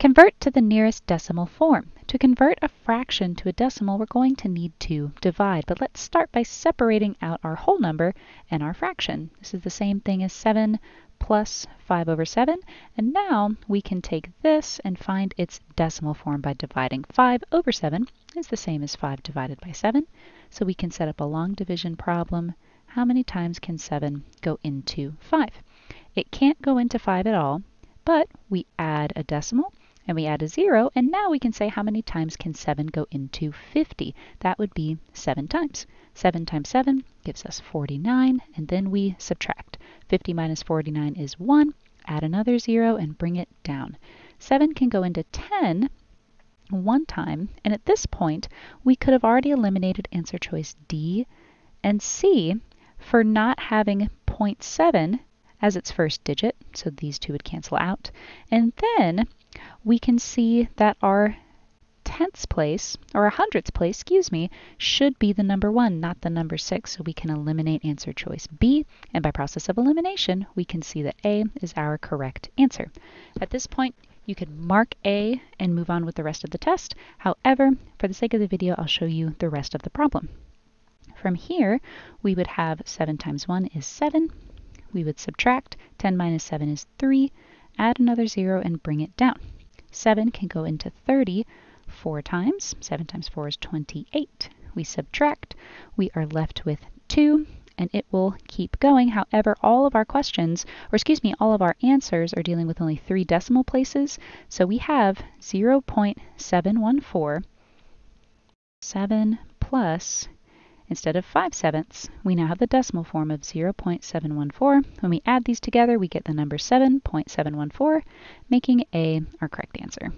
Convert to the nearest decimal form. To convert a fraction to a decimal, we're going to need to divide. But let's start by separating out our whole number and our fraction. This is the same thing as 7 plus 5 over 7. And now we can take this and find its decimal form by dividing. 5 over 7 is the same as 5 divided by 7. So we can set up a long division problem. How many times can 7 go into 5? It can't go into 5 at all, but we add a decimal and we add a zero, and now we can say how many times can 7 go into 50. That would be 7 times. 7 times 7 gives us 49, and then we subtract. 50 minus 49 is 1. Add another 0 and bring it down. 7 can go into 10 one time, and at this point, we could have already eliminated answer choice D and C for not having 0.7 as its first digit, so these two would cancel out. And then we can see that our tenths place, or our hundredths place, excuse me, should be the number 1, not the number 6, so we can eliminate answer choice B, and by process of elimination, we can see that A is our correct answer. At this point, you could mark A and move on with the rest of the test. However, for the sake of the video, I'll show you the rest of the problem. From here, we would have 7 times 1 is 7. We would subtract. 10 minus 7 is 3 add another 0 and bring it down. 7 can go into 30 four times. 7 times 4 is 28. We subtract. We are left with 2 and it will keep going. However, all of our questions, or excuse me, all of our answers are dealing with only three decimal places. So we have 0.714, 7 plus Instead of 5 sevenths, we now have the decimal form of 0.714. When we add these together, we get the number 7.714, making A our correct answer.